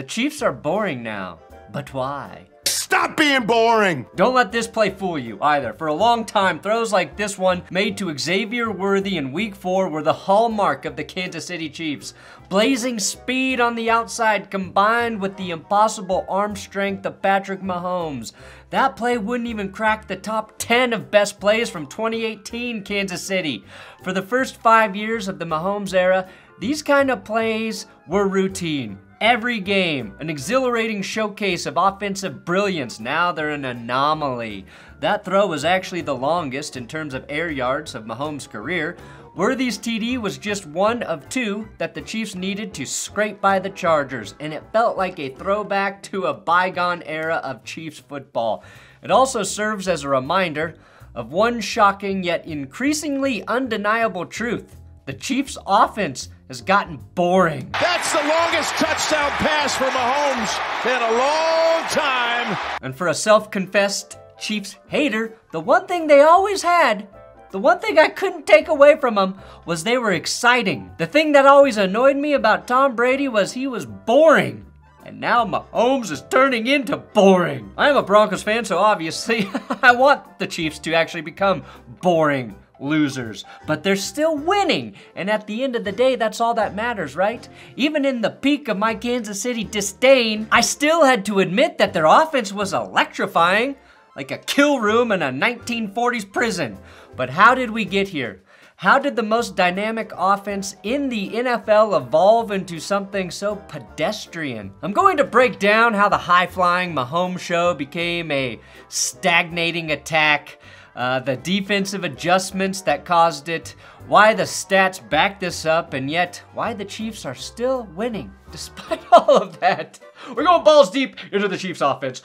The Chiefs are boring now. But why? Stop being boring! Don't let this play fool you either. For a long time, throws like this one made to Xavier Worthy in week four were the hallmark of the Kansas City Chiefs. Blazing speed on the outside combined with the impossible arm strength of Patrick Mahomes. That play wouldn't even crack the top 10 of best plays from 2018 Kansas City. For the first five years of the Mahomes era, these kind of plays were routine every game, an exhilarating showcase of offensive brilliance. Now they're an anomaly. That throw was actually the longest in terms of air yards of Mahomes' career. Worthy's TD was just one of two that the Chiefs needed to scrape by the Chargers, and it felt like a throwback to a bygone era of Chiefs football. It also serves as a reminder of one shocking yet increasingly undeniable truth. The Chiefs' offense has gotten boring. That's the longest touchdown pass for Mahomes in a long time. And for a self confessed Chiefs hater, the one thing they always had the one thing I couldn't take away from them was they were exciting. The thing that always annoyed me about Tom Brady was he was boring. And now Mahomes is turning into boring. I am a Broncos fan, so obviously I want the Chiefs to actually become boring losers, but they're still winning. And at the end of the day, that's all that matters, right? Even in the peak of my Kansas City disdain, I still had to admit that their offense was electrifying, like a kill room in a 1940s prison. But how did we get here? How did the most dynamic offense in the NFL evolve into something so pedestrian? I'm going to break down how the high flying Mahomes show became a stagnating attack uh, the defensive adjustments that caused it, why the stats back this up, and yet why the Chiefs are still winning despite all of that. We're going balls deep into the Chiefs offense.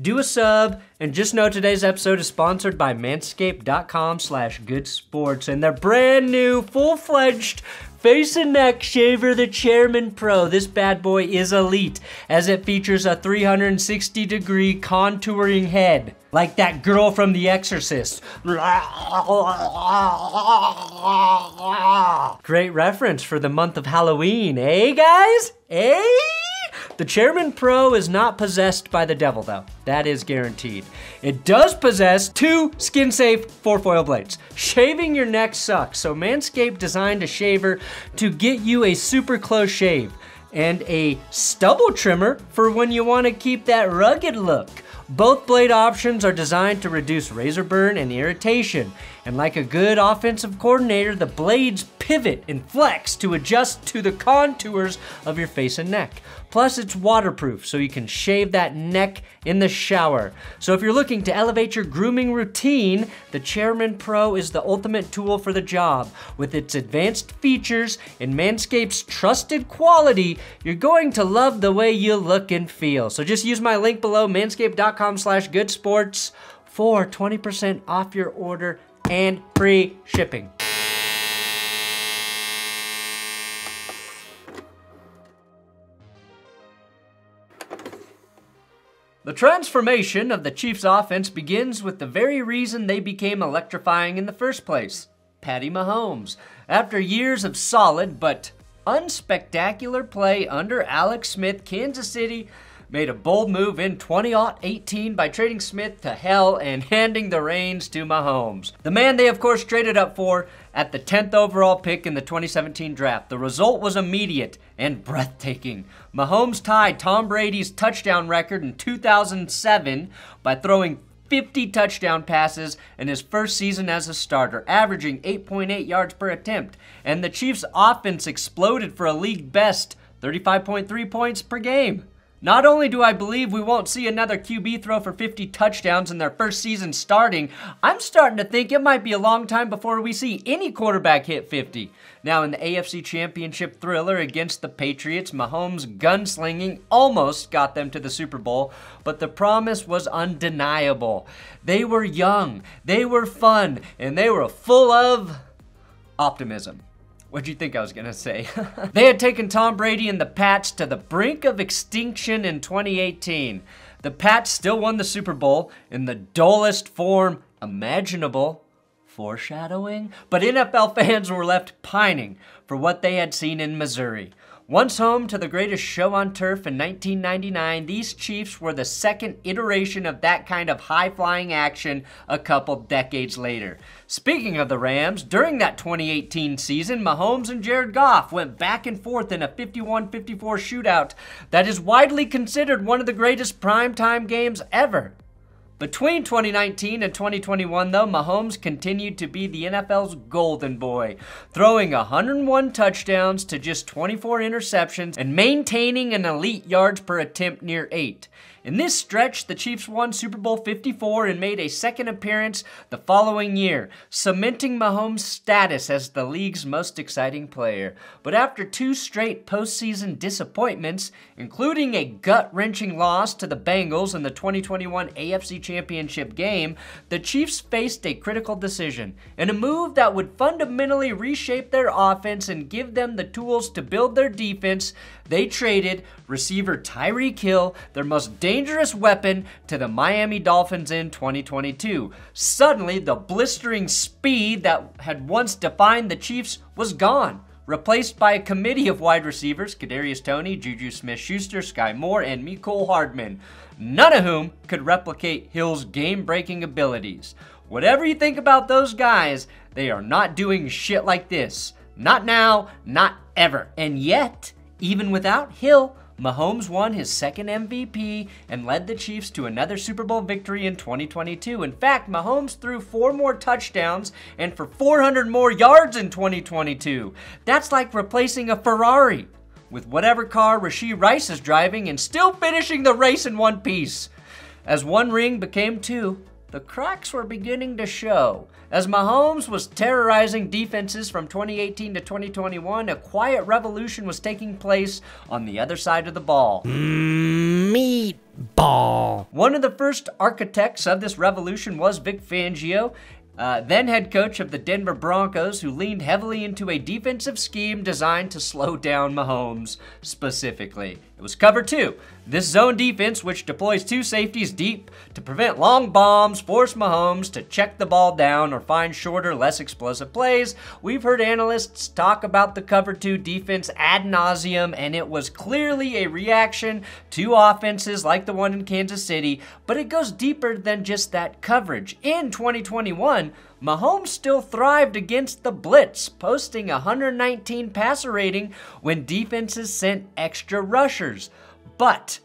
Do a sub, and just know today's episode is sponsored by manscaped.com slash goodsports and their brand new full-fledged face and neck shaver, the Chairman Pro. This bad boy is elite as it features a 360 degree contouring head. Like that girl from The Exorcist. Great reference for the month of Halloween, eh guys? Eh? The Chairman Pro is not possessed by the devil, though. That is guaranteed. It does possess two skin safe four-foil blades. Shaving your neck sucks, so Manscaped designed a shaver to get you a super close shave and a stubble trimmer for when you want to keep that rugged look. Both blade options are designed to reduce razor burn and irritation, and like a good offensive coordinator, the blades pivot and flex to adjust to the contours of your face and neck. Plus, it's waterproof, so you can shave that neck in the shower. So, if you're looking to elevate your grooming routine, the Chairman Pro is the ultimate tool for the job. With its advanced features and Manscaped's trusted quality, you're going to love the way you look and feel. So, just use my link below, manscaped.com slash goodsports, for 20% off your order and free shipping. The transformation of the Chiefs' offense begins with the very reason they became electrifying in the first place Patty Mahomes. After years of solid but unspectacular play under Alex Smith, Kansas City made a bold move in 2018 by trading Smith to hell and handing the reins to Mahomes. The man they, of course, traded up for at the 10th overall pick in the 2017 draft. The result was immediate and breathtaking. Mahomes tied Tom Brady's touchdown record in 2007 by throwing 50 touchdown passes in his first season as a starter, averaging 8.8 yards per attempt. And the Chiefs' offense exploded for a league best 35.3 points per game. Not only do I believe we won't see another QB throw for 50 touchdowns in their first season starting, I'm starting to think it might be a long time before we see any quarterback hit 50. Now, in the AFC Championship thriller against the Patriots, Mahomes' gunslinging almost got them to the Super Bowl, but the promise was undeniable. They were young, they were fun, and they were full of optimism. What'd you think I was gonna say? they had taken Tom Brady and the Pats to the brink of extinction in 2018. the Pats still won the Super Bowl in the dullest form imaginable. Foreshadowing? But NFL fans were left pining for what they had seen in Missouri. Once home to the greatest show on turf in 1999, these Chiefs were the second iteration of that kind of high flying action a couple decades later. Speaking of the Rams, during that 2018 season, Mahomes and Jared Goff went back and forth in a 51 54 shootout that is widely considered one of the greatest primetime games ever. Between 2019 and 2021, though, Mahomes continued to be the NFL's golden boy, throwing 101 touchdowns to just 24 interceptions and maintaining an elite yards per attempt near 8. In this stretch, the Chiefs won Super Bowl 54 and made a second appearance the following year, cementing Mahomes' status as the league's most exciting player. But after two straight postseason disappointments, including a gut wrenching loss to the Bengals in the 2021 AFC Championship game, the Chiefs faced a critical decision in a move that would fundamentally reshape their offense and give them the tools to build their defense. They traded receiver Tyreek Hill, their most dangerous weapon, to the Miami Dolphins in 2022. Suddenly, the blistering speed that had once defined the Chiefs was gone replaced by a committee of wide receivers Kadarius Toney, Juju Smith-Schuster, Skyy Moore, and Mecole Hardman, none of whom could replicate Hill's game-breaking abilities. Whatever you think about those guys, they are not doing shit like this. Not now, not ever. And yet, even without Hill, Mahomes won his second MVP and led the Chiefs to another Super Bowl victory in 2022. In fact, Mahomes threw four more touchdowns and for 400 more yards in 2022. That's like replacing a Ferrari with whatever car Rashee Rice is driving and still finishing the race in one piece. As one ring became two, the cracks were beginning to show. As Mahomes was terrorizing defenses from 2018 to 2021, a quiet revolution was taking place on the other side of the ball. Meatball. One of the first architects of this revolution was Vic Fangio, uh, then head coach of the Denver Broncos, who leaned heavily into a defensive scheme designed to slow down Mahomes specifically. It was cover two. This zone defense, which deploys two safeties deep to prevent long bombs, force Mahomes to check the ball down or find shorter, less explosive plays. We've heard analysts talk about the cover two defense ad nauseum, and it was clearly a reaction to offenses like the one in Kansas City, but it goes deeper than just that coverage. In 2021, Mahomes still thrived against the blitz, posting 119 passer rating when defenses sent extra rushers. But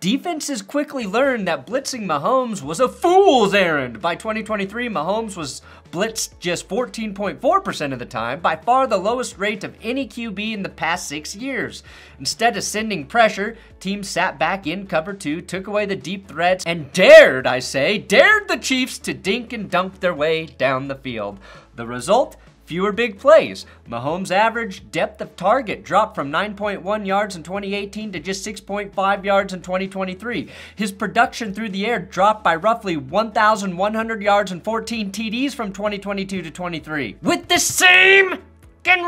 Defenses quickly learned that blitzing Mahomes was a fool's errand. By 2023, Mahomes was blitzed just 14.4% of the time, by far the lowest rate of any QB in the past six years. Instead of sending pressure, teams sat back in cover two, took away the deep threats, and dared, I say, dared the Chiefs to dink and dunk their way down the field. The result? Fewer big plays. Mahomes' average depth of target dropped from 9.1 yards in 2018 to just 6.5 yards in 2023. His production through the air dropped by roughly 1,100 yards and 14 TDs from 2022 to 23. With the same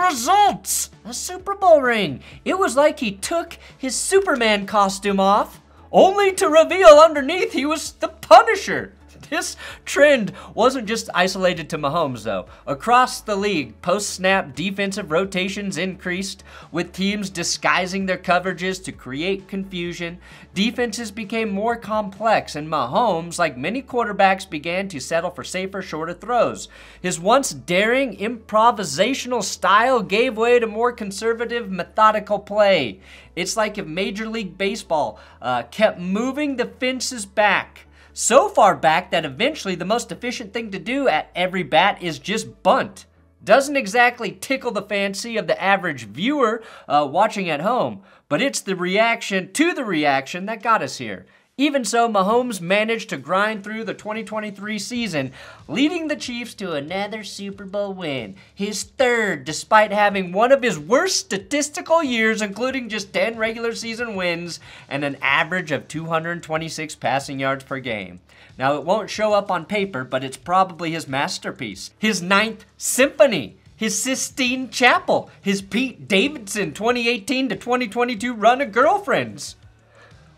results! A Super Bowl ring. It was like he took his Superman costume off, only to reveal underneath he was the Punisher. This trend wasn't just isolated to Mahomes, though. Across the league, post snap defensive rotations increased, with teams disguising their coverages to create confusion. Defenses became more complex, and Mahomes, like many quarterbacks, began to settle for safer, shorter throws. His once daring, improvisational style gave way to more conservative, methodical play. It's like if Major League Baseball uh, kept moving the fences back so far back that eventually the most efficient thing to do at every bat is just bunt. Doesn't exactly tickle the fancy of the average viewer uh, watching at home, but it's the reaction to the reaction that got us here. Even so, Mahomes managed to grind through the 2023 season, leading the Chiefs to another Super Bowl win, his third, despite having one of his worst statistical years, including just 10 regular season wins and an average of 226 passing yards per game. Now, it won't show up on paper, but it's probably his masterpiece, his ninth symphony his Sistine Chapel, his Pete Davidson 2018 to 2022 run of girlfriends.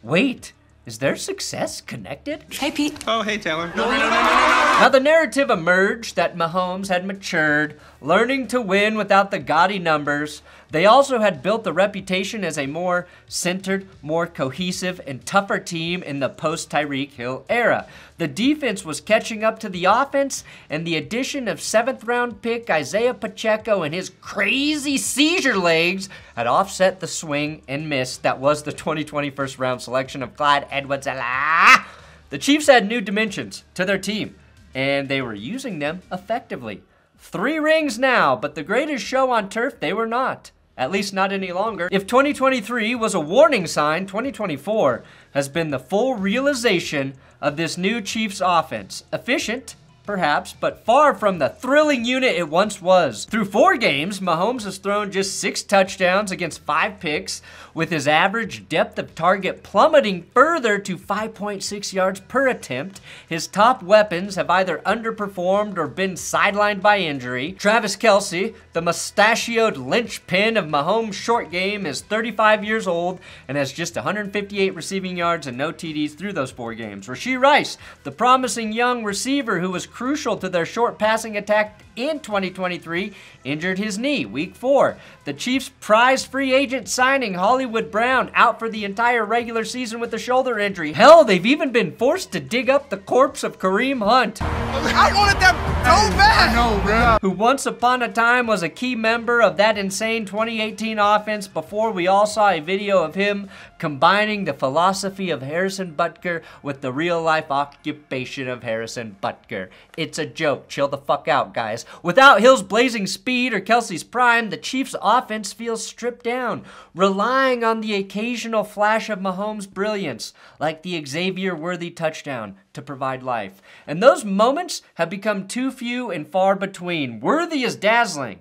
Wait, Is their success connected? Hey, Pete. Oh, hey, Taylor. Now, the narrative emerged that Mahomes had matured, learning to win without the gaudy numbers. They also had built the reputation as a more centered, more cohesive, and tougher team in the post Tyreek Hill era. The defense was catching up to the offense, and the addition of seventh round pick Isaiah Pacheco and his crazy seizure legs had offset the swing and miss that was the 2020 first round selection of Clyde Edwards. The Chiefs had new dimensions to their team, and they were using them effectively. Three rings now, but the greatest show on turf, they were not. At least not any longer. If 2023 was a warning sign, 2024 has been the full realization of this new Chiefs offense. Efficient, perhaps, but far from the thrilling unit it once was. Through four games, Mahomes has thrown just six touchdowns against five picks, with his average depth of target plummeting further to 5.6 yards per attempt. His top weapons have either underperformed or been sidelined by injury. Travis Kelce, the mustachioed linchpin of Mahomes' short game, is 35 years old and has just 158 receiving yards and no TDs through those four games. Rashee Rice, the promising young receiver who was crucial to their short passing attack in 2023, injured his knee week four. The Chiefs' prize free agent signing, Hollywood Brown, out for the entire regular season with a shoulder injury. Hell, they've even been forced to dig up the corpse of Kareem Hunt. I wanted them so bad. No, bro. Who once upon a time was a key member of that insane 2018 offense before we all saw a video of him combining the philosophy of Harrison Butker with the real life occupation of Harrison Butker. It's a joke. Chill the fuck out, guys. Without Hill's blazing speed or Kelce's prime, the Chiefs' offense feels stripped down, relying on the occasional flash of Mahomes' brilliance, like the Xavier Worthy touchdown, to provide life. And those moments have become too few and far between. Worthy is dazzling.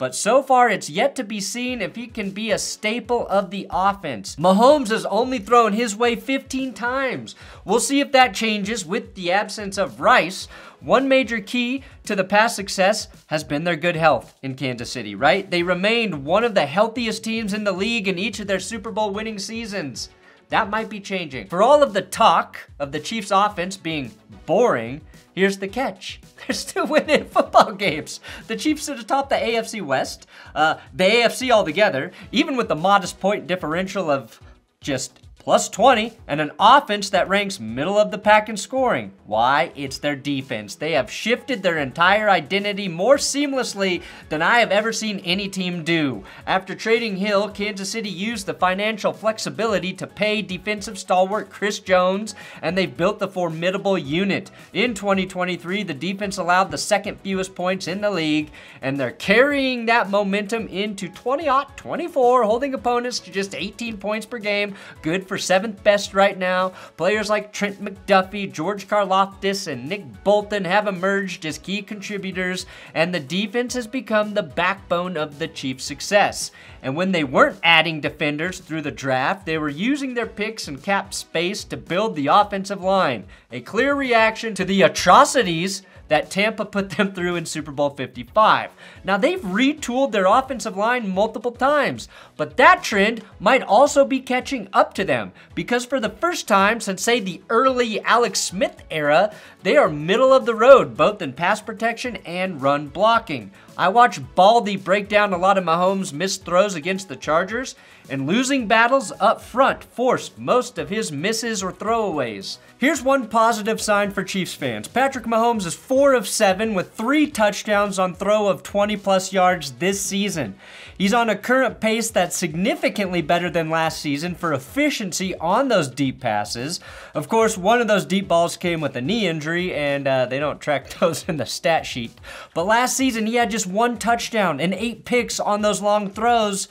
But so far, it's yet to be seen if he can be a staple of the offense. Mahomes has only thrown his way 15 times. We'll see if that changes with the absence of Rice. One major key to the past success has been their good health in Kansas City, right? They remained one of the healthiest teams in the league in each of their Super Bowl winning seasons. That might be changing. For all of the talk of the Chiefs' offense being boring, here's the catch. They're still winning football games. The Chiefs are atop the AFC West, uh, the AFC altogether, even with the modest point differential of just plus 20, and an offense that ranks middle of the pack in scoring. Why? It's their defense. They have shifted their entire identity more seamlessly than I have ever seen any team do. After trading Hill, Kansas City used the financial flexibility to pay defensive stalwart Chris Jones, and they've built the formidable unit. In 2023, the defense allowed the second fewest points in the league, and they're carrying that momentum into 20-24, holding opponents to just 18 points per game. Good for seventh best right now. Players like Trent McDuffie, George Karlaftis, and Nick Bolton have emerged as key contributors, and the defense has become the backbone of the Chiefs' success. And when they weren't adding defenders through the draft, they were using their picks and cap space to build the offensive line. A clear reaction to the atrocities that Tampa put them through in Super Bowl 55. Now, they've retooled their offensive line multiple times, but that trend might also be catching up to them because for the first time since, say, the early Alex Smith era, they are middle of the road both in pass protection and run blocking. I watched Baldy break down a lot of Mahomes' missed throws against the Chargers, and losing battles up front forced most of his misses or throwaways. Here's one positive sign for Chiefs fans. Patrick Mahomes is 4 of 7 with 3 touchdowns on throw of 20 plus yards this season. He's on a current pace that's significantly better than last season for efficiency on those deep passes. Of course, one of those deep balls came with a knee injury, and uh, they don't track those in the stat sheet. But last season, he had just one touchdown and eight picks on those long throws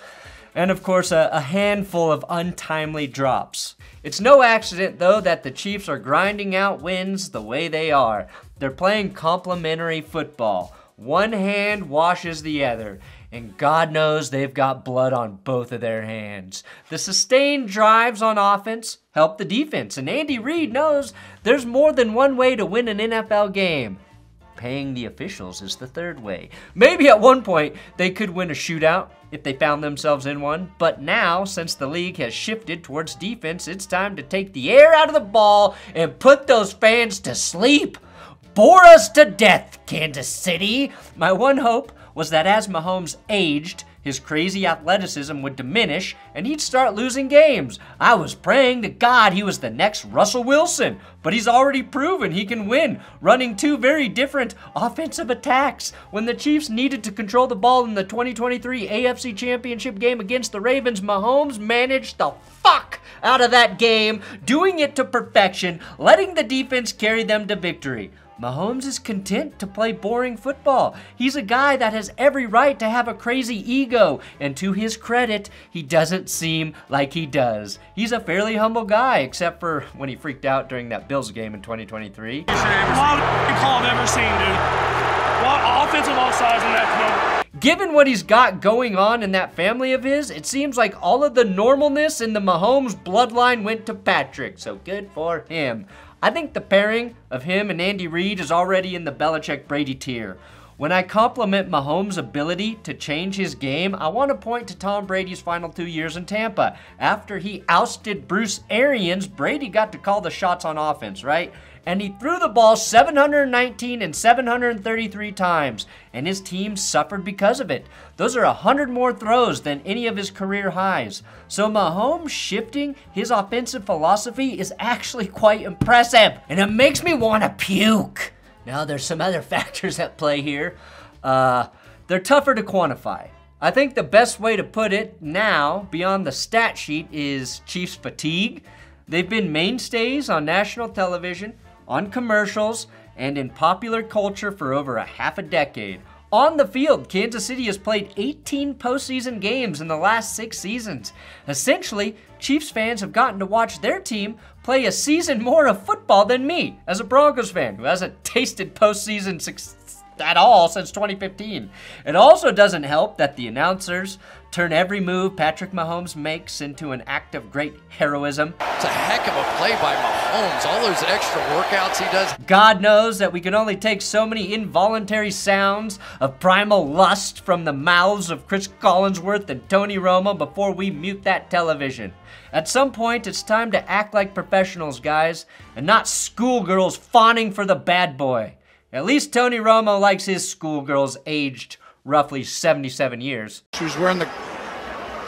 and of course, a, a, handful of untimely drops. It's no accident, though, that the Chiefs are grinding out wins the way they are. They're playing complementary football. One hand washes the other, and God knows they've got blood on both of their hands. The sustained drives on offense help the defense, and Andy Reid knows there's more than one way to win an NFL game. Paying the officials is the third way. Maybe at one point they could win a shootout if they found themselves in one, but now, since the league has shifted towards defense, it's time to take the air out of the ball and put those fans to sleep. Bore us to death, Kansas City. My one hope was that as Mahomes aged, his crazy athleticism would diminish and he'd start losing games. I was praying to God he was the next Russell Wilson, but he's already proven he can win, running two very different offensive attacks. When the Chiefs needed to control the ball in the 2023 AFC Championship game against the Ravens, Mahomes managed the fuck out of that game, doing it to perfection, letting the defense carry them to victory. Mahomes is content to play boring football. He's a guy that has every right to have a crazy ego, and to his credit, he doesn't seem like he does. He's a fairly humble guy, except for when he freaked out during that Bills game in 2023. call I've ever seen, dude. What offensive offsides in that Given what he's got going on in that family of his, it seems like all of the normalness in the Mahomes bloodline went to Patrick, so good for him. I think the pairing of him and Andy Reid is already in the Belichick Brady tier. When I compliment Mahomes' ability to change his game, I want to point to Tom Brady's final two years in Tampa. After he ousted Bruce Arians, Brady got to call the shots on offense, right? And he threw the ball 719 and 733 times, and his team suffered because of it. Those are 100 more throws than any of his career highs. So Mahomes shifting his offensive philosophy is actually quite impressive, and it makes me want to puke. Now, there's some other factors at play here. Uh, they're tougher to quantify. I think the best way to put it now, beyond the stat sheet, is Chiefs fatigue. They've been mainstays on national television on commercials, and in popular culture for over a half a decade. On the field, Kansas City has played 18 postseason games in the last six seasons. Essentially, Chiefs fans have gotten to watch their team play a season more of football than me, as a Broncos fan who hasn't tasted postseason success at all since 2015. It also doesn't help that the announcers turn every move Patrick Mahomes makes into an act of great heroism. It's a heck of a play by Mahomes. All those extra workouts he does. God knows that we can only take so many involuntary sounds of primal lust from the mouths of Cris Collinsworth and Tony Romo before we mute that television. At some point, it's time to act like professionals, guys, and not schoolgirls fawning for the bad boy. At least Tony Romo likes his schoolgirls aged roughly 77 years. She was wearing the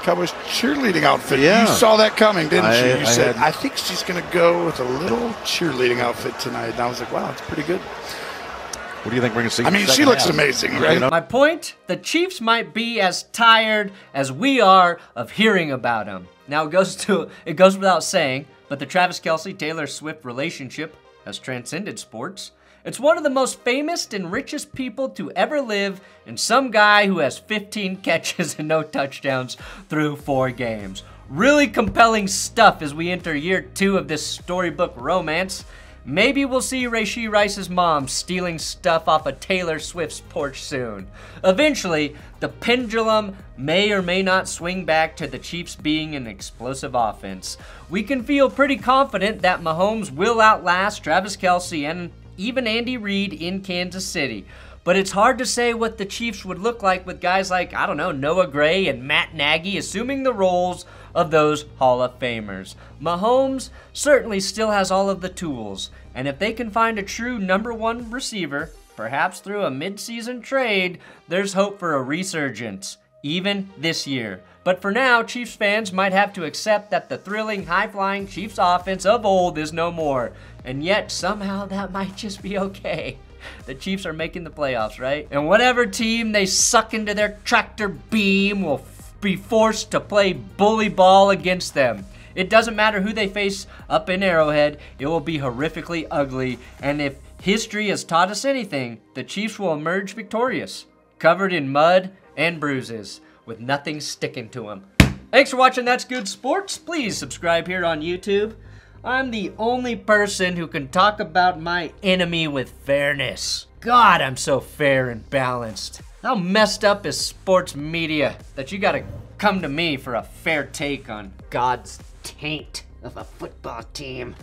Cowboys cheerleading outfit. Yeah. You saw that coming, didn't I- you? You I said, had- I think she's going to go with a little cheerleading outfit tonight. And I was like, wow, it's pretty good. What do you think we're going to see? I mean, she looks amazing, right? My point the Chiefs might be as tired as we are of hearing about them. Now, it goes, to, it goes without saying, but the Travis Kelce Taylor Swift relationship has transcended sports. It's one of the most famous and richest people to ever live, and some guy who has 15 catches and no touchdowns through four games. Really compelling stuff as we enter year two of this storybook romance. Maybe we'll see Rashee Rice's mom stealing stuff off of Taylor Swift's porch soon. Eventually, the pendulum may or may not swing back to the Chiefs being an explosive offense. We can feel pretty confident that Mahomes will outlast Travis Kelce and even Andy Reid in Kansas City. But it's hard to say what the Chiefs would look like with guys like, I don't know, Noah Gray and Matt Nagy assuming the roles of those Hall of Famers. Mahomes certainly still has all of the tools, and if they can find a true number one receiver, perhaps through a midseason trade, there's hope for a resurgence, even this year. But for now, Chiefs fans might have to accept that the thrilling, high flying Chiefs offense of old is no more. And yet, somehow, that might just be okay. The Chiefs are making the playoffs, right? And whatever team they suck into their tractor beam will be forced to play bully ball against them. It doesn't matter who they face up in Arrowhead, it will be horrifically ugly. And if history has taught us anything, the Chiefs will emerge victorious, covered in mud and bruises, with nothing sticking to them. Thanks for watching That's Good Sports. Please subscribe here on YouTube. I'm the only person who can talk about my enemy with fairness. God, I'm so fair and balanced. How messed up is sports media that you gotta come to me for a fair take on God's taint of a football team?